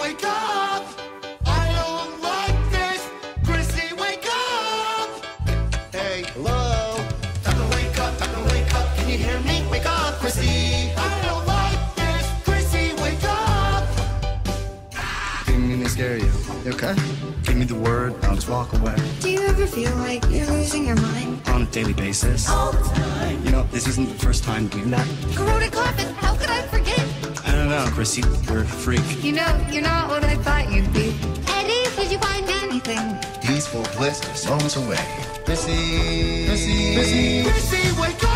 wake up. I don't like this. Chrissy, wake up. Hey, hello. Time to wake up, time to wake up. Can you hear me? Wake up, Chrissy. I don't like this. Chrissy, wake up. Didn't mean to scare you. You okay? Give me the word, I'll just walk away. Do you ever feel like you're losing your mind? On a daily basis. All the time. You know, this isn't the first time we've met. Corona I Chrissy, you're a freak. You know, you're not what I thought you'd be. Eddie, did you find anything? Peaceful bliss is moments away. Chrissy, Chrissy, Chrissy, wake up.